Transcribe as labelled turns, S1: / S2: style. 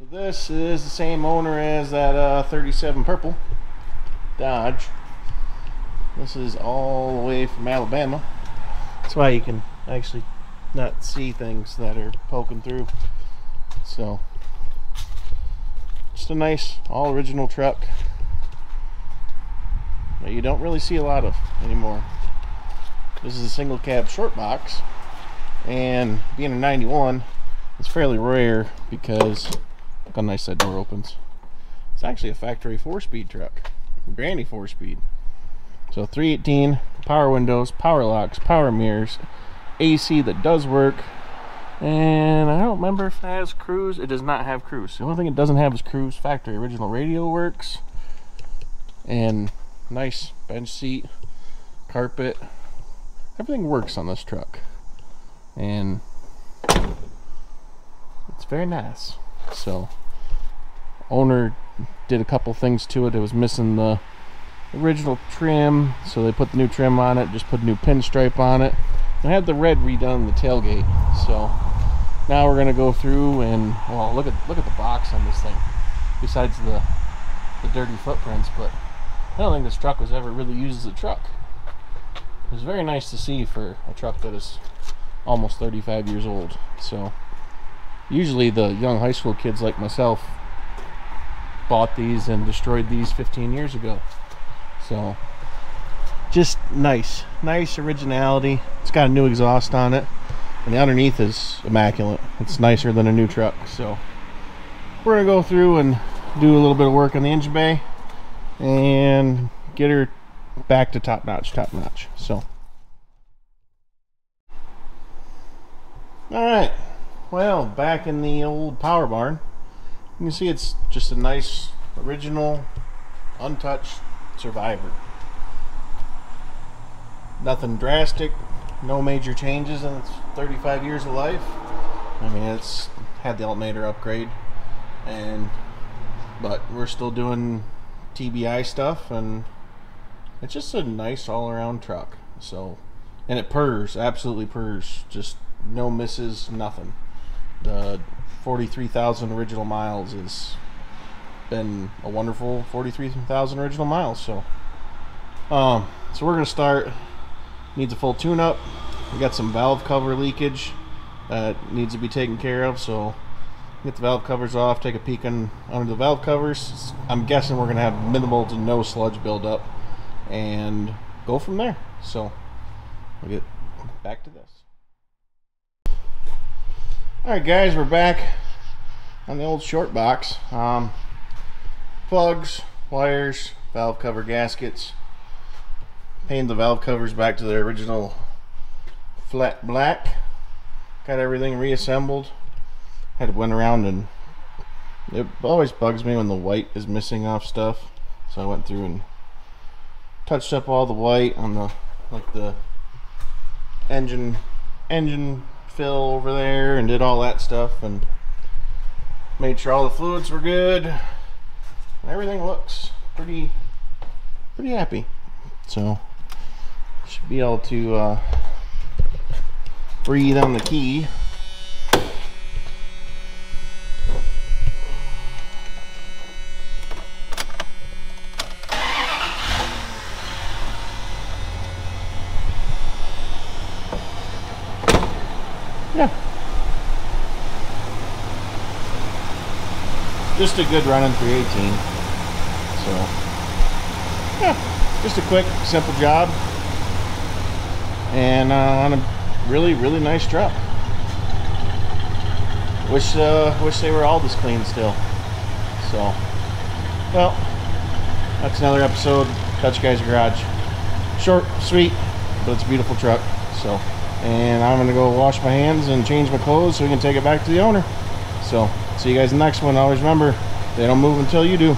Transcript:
S1: So this is the same owner as that uh, 37 purple Dodge. This is all the way from Alabama. That's why you can actually not see things that are poking through. So, just a nice, all original truck that you don't really see a lot of anymore. This is a single cab short box, and being a 91, it's fairly rare because look how nice that door opens. It's actually a factory four-speed truck, granny four-speed. So 318, power windows, power locks, power mirrors, AC that does work. And I don't remember if it has cruise. It does not have cruise. The only thing it doesn't have is cruise. Factory original radio works. And nice bench seat, carpet. Everything works on this truck. And it's very nice. So owner did a couple things to it. It was missing the original trim so they put the new trim on it just put a new pinstripe on it I had the red redone the tailgate so now we're gonna go through and well look at look at the box on this thing besides the the dirty footprints but I don't think this truck was ever really used as a truck it was very nice to see for a truck that is almost 35 years old so usually the young high school kids like myself bought these and destroyed these 15 years ago so just nice, nice originality. It's got a new exhaust on it, and the underneath is immaculate. It's nicer than a new truck. So we're gonna go through and do a little bit of work on the engine bay and get her back to top notch, top notch. So. All right, well, back in the old power barn, you can see it's just a nice, original, untouched Survivor. Nothing drastic, no major changes in its 35 years of life. I mean, it's had the alternator upgrade, and but we're still doing TBI stuff, and it's just a nice all-around truck. So, and it purrs, absolutely purrs, just no misses, nothing. The 43,000 original miles has been a wonderful 43,000 original miles. So, um, so we're gonna start. Needs a full tune-up. We got some valve cover leakage that needs to be taken care of. So, get the valve covers off. Take a peek on under the valve covers. I'm guessing we're gonna have minimal to no sludge buildup, and go from there. So, we'll get back to this. All right, guys, we're back on the old short box. Um, plugs, wires, valve cover gaskets. Painted the valve covers back to their original flat black. Got everything reassembled. Had went around and it always bugs me when the white is missing off stuff. So I went through and touched up all the white on the like the engine engine fill over there and did all that stuff and made sure all the fluids were good. And everything looks pretty pretty happy. So should be able to uh, breathe on the key yeah just a good run running 318. So, yeah, just a quick, simple job. And uh, on a really, really nice truck. Wish, uh, wish they were all this clean still. So, well, that's another episode. Dutch Guy's Garage. Short, sweet, but it's a beautiful truck. So, and I'm gonna go wash my hands and change my clothes so we can take it back to the owner. So, see you guys in the next one. Always remember, they don't move until you do.